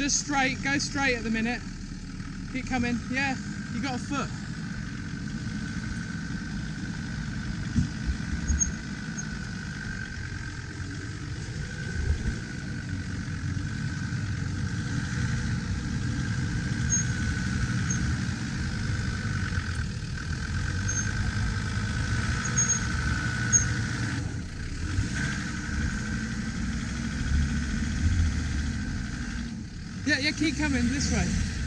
Just straight, go straight at the minute. Keep coming, yeah, you got a foot. Yeah, yeah, keep coming this way.